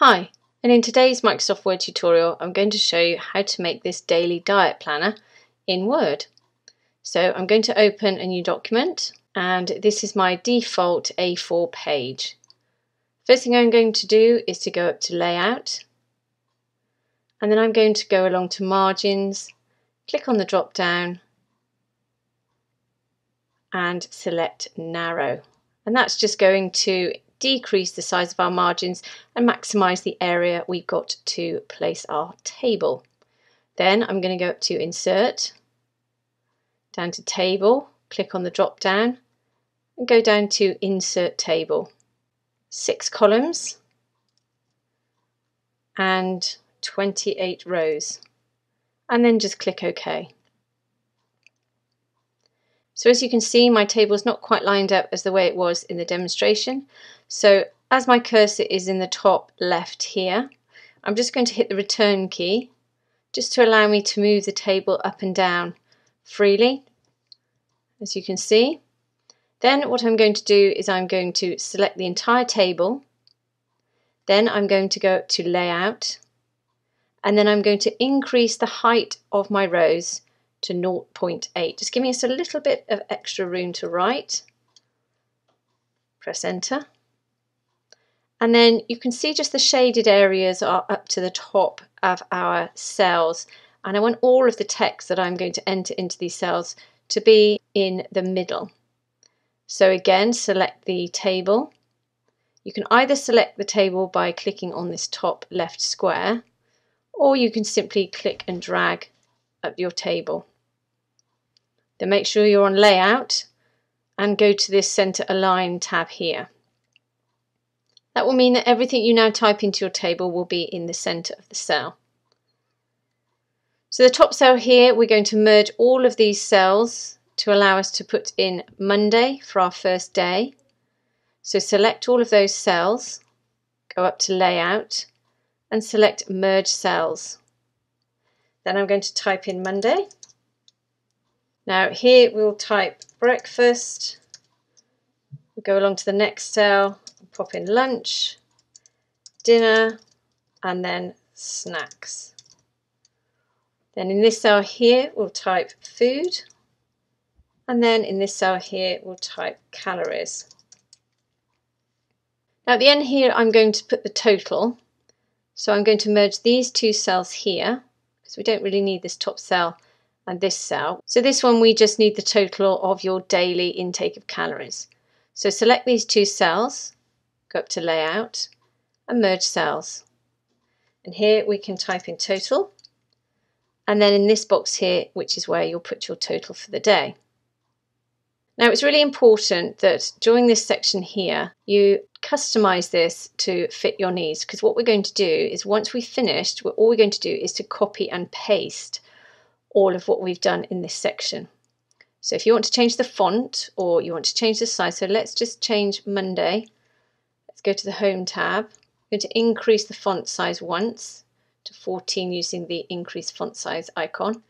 Hi, and in today's Microsoft Word tutorial I'm going to show you how to make this daily diet planner in Word. So I'm going to open a new document and this is my default A4 page. First thing I'm going to do is to go up to Layout and then I'm going to go along to Margins, click on the drop down and select Narrow and that's just going to decrease the size of our margins and maximize the area we've got to place our table. Then I'm going to go up to Insert, down to Table, click on the drop down and go down to Insert Table. Six columns and 28 rows and then just click OK. So as you can see, my table is not quite lined up as the way it was in the demonstration. So as my cursor is in the top left here, I'm just going to hit the return key just to allow me to move the table up and down freely, as you can see. Then what I'm going to do is I'm going to select the entire table. Then I'm going to go to Layout. And then I'm going to increase the height of my rows to 0.8, just giving us a little bit of extra room to write. Press enter. And then you can see just the shaded areas are up to the top of our cells. And I want all of the text that I'm going to enter into these cells to be in the middle. So again, select the table. You can either select the table by clicking on this top left square, or you can simply click and drag up your table. Then make sure you're on layout and go to this center align tab here. That will mean that everything you now type into your table will be in the center of the cell. So the top cell here, we're going to merge all of these cells to allow us to put in Monday for our first day. So select all of those cells, go up to layout and select merge cells. Then I'm going to type in Monday. Now here we'll type breakfast, we'll go along to the next cell, pop in lunch, dinner, and then snacks. Then in this cell here, we'll type food. And then in this cell here, we'll type calories. Now at the end here, I'm going to put the total. So I'm going to merge these two cells here because we don't really need this top cell and this cell. So this one we just need the total of your daily intake of calories. So select these two cells, go up to layout and merge cells. And here we can type in total. And then in this box here, which is where you'll put your total for the day. Now it's really important that during this section here, you customize this to fit your needs because what we're going to do is once we've finished, all we're going to do is to copy and paste all of what we've done in this section. So if you want to change the font or you want to change the size, so let's just change Monday. Let's go to the Home tab. I'm going to increase the font size once to 14 using the increase font size icon.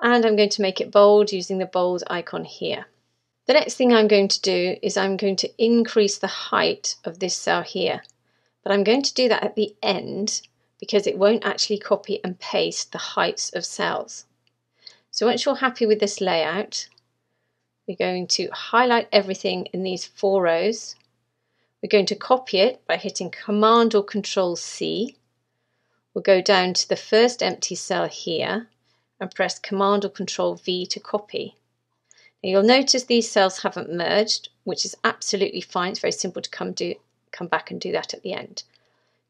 And I'm going to make it bold using the bold icon here. The next thing I'm going to do is I'm going to increase the height of this cell here. But I'm going to do that at the end because it won't actually copy and paste the heights of cells. So once you're happy with this layout, we're going to highlight everything in these four rows. We're going to copy it by hitting Command or Control C. We'll go down to the first empty cell here and press Command or Control V to copy. Now you'll notice these cells haven't merged, which is absolutely fine. It's very simple to come do come back and do that at the end.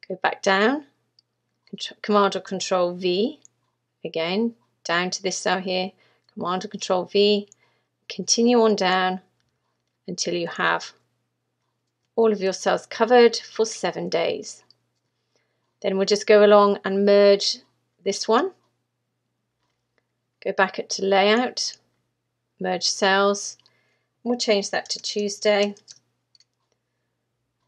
Go back down, Command or Control V, again, down to this cell here, Command or Control V, continue on down until you have all of your cells covered for seven days. Then we'll just go along and merge this one. Go back up to layout, merge cells. We'll change that to Tuesday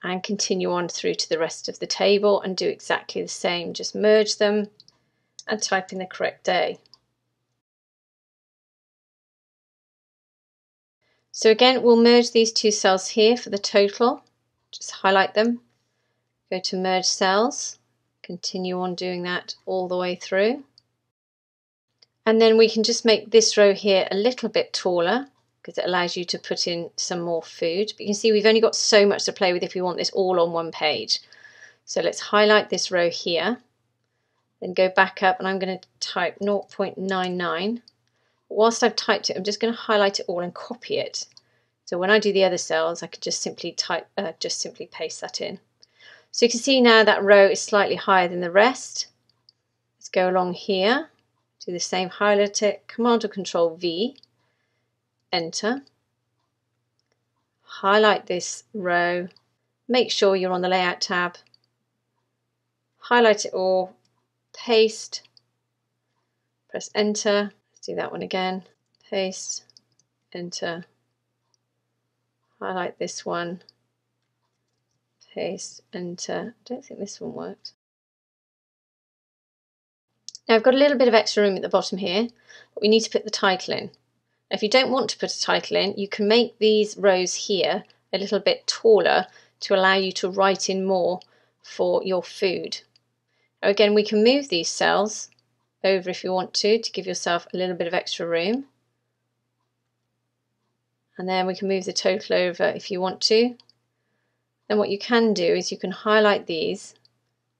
and continue on through to the rest of the table and do exactly the same. Just merge them and type in the correct day. So again, we'll merge these two cells here for the total. Just highlight them. go to merge cells, continue on doing that all the way through. And then we can just make this row here a little bit taller because it allows you to put in some more food. But you can see we've only got so much to play with if we want this all on one page. So let's highlight this row here, then go back up and I'm going to type 0.99. Whilst I've typed it, I'm just going to highlight it all and copy it. So when I do the other cells, I can just simply type, uh, just simply paste that in. So you can see now that row is slightly higher than the rest. Let's go along here, do the same, highlight it, Command or Control V, enter. Highlight this row, make sure you're on the Layout tab, highlight it all, paste, press enter, let's do that one again, paste, enter, highlight this one, paste, enter, I don't think this one worked. Now I've got a little bit of extra room at the bottom here, but we need to put the title in. Now, if you don't want to put a title in, you can make these rows here a little bit taller to allow you to write in more for your food. Now, again, we can move these cells over if you want to, to give yourself a little bit of extra room. And then we can move the total over if you want to. Then what you can do is you can highlight these,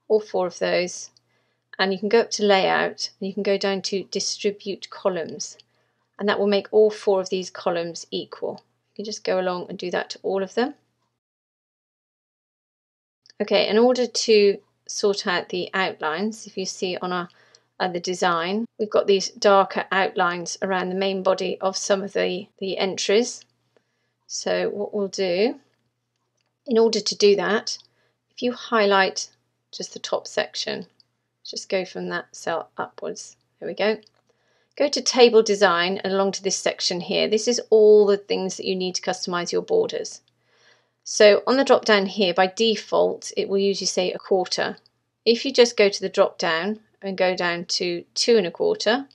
all four of those, and you can go up to layout and you can go down to distribute columns and that will make all four of these columns equal. You can just go along and do that to all of them. Okay, in order to sort out the outlines, if you see on our the design, we've got these darker outlines around the main body of some of the, the entries. So what we'll do, in order to do that, if you highlight just the top section, just go from that cell upwards. There we go. Go to table design and along to this section here. This is all the things that you need to customize your borders. So on the drop down here, by default, it will usually say a quarter. If you just go to the drop down and go down to two and a quarter,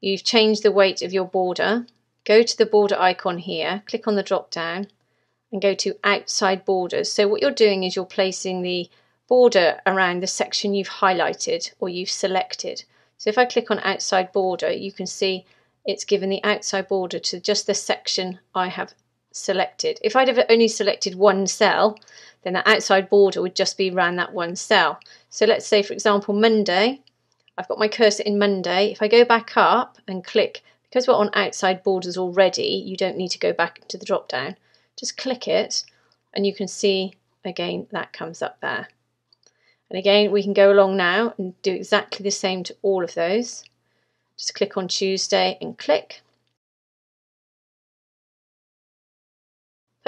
you've changed the weight of your border. Go to the border icon here, click on the drop down and go to outside borders. So what you're doing is you're placing the border around the section you've highlighted or you've selected. So if I click on outside border, you can see it's given the outside border to just the section I have selected. If I'd have only selected one cell, then the outside border would just be around that one cell. So let's say, for example, Monday, I've got my cursor in Monday. If I go back up and click, because we're on outside borders already, you don't need to go back to the drop down. Just click it and you can see again that comes up there. And again, we can go along now and do exactly the same to all of those. Just click on Tuesday and click.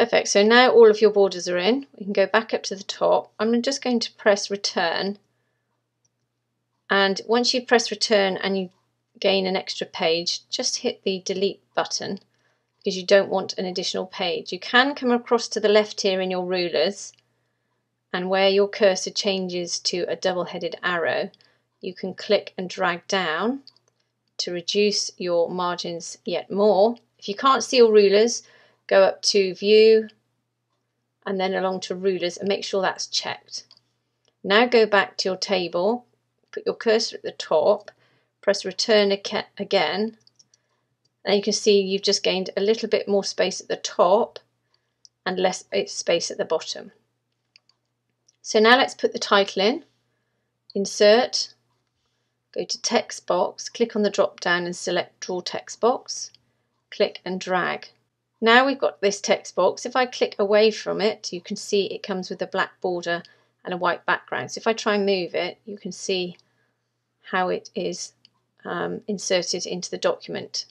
Perfect, so now all of your borders are in. We can go back up to the top. I'm just going to press return. And once you press return and you gain an extra page, just hit the delete button because you don't want an additional page. You can come across to the left here in your rulers and where your cursor changes to a double-headed arrow, you can click and drag down to reduce your margins yet more. If you can't see your rulers, go up to view and then along to rulers and make sure that's checked. Now go back to your table, put your cursor at the top, press return again, and you can see you've just gained a little bit more space at the top and less space at the bottom. So now let's put the title in, insert, go to text box, click on the drop down and select draw text box, click and drag. Now we've got this text box. If I click away from it, you can see it comes with a black border and a white background. So if I try and move it, you can see how it is um, inserted into the document.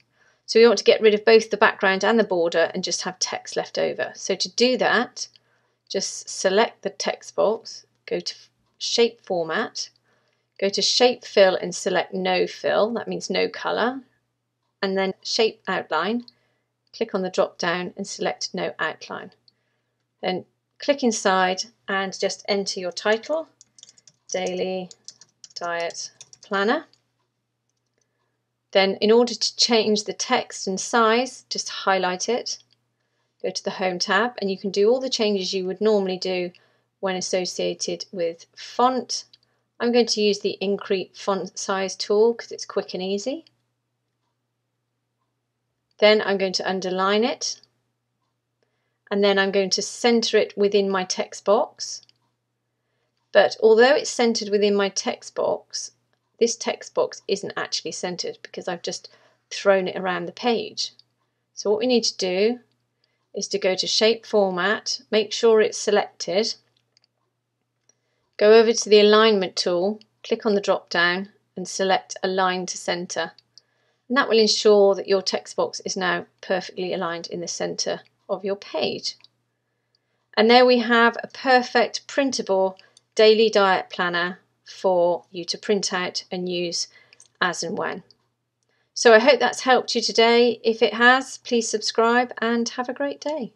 So we want to get rid of both the background and the border and just have text left over. So to do that, just select the text box, go to shape format, go to shape fill and select no fill, that means no colour, and then shape outline click on the drop down and select no outline. Then click inside and just enter your title, Daily Diet Planner. Then in order to change the text and size, just highlight it, go to the Home tab and you can do all the changes you would normally do when associated with font. I'm going to use the increase font size tool because it's quick and easy. Then I'm going to underline it and then I'm going to center it within my text box. But although it's centered within my text box, this text box isn't actually centered because I've just thrown it around the page. So what we need to do is to go to shape format, make sure it's selected, go over to the alignment tool, click on the drop down and select align to center. And that will ensure that your text box is now perfectly aligned in the center of your page. And there we have a perfect printable daily diet planner for you to print out and use as and when. So I hope that's helped you today. If it has, please subscribe and have a great day.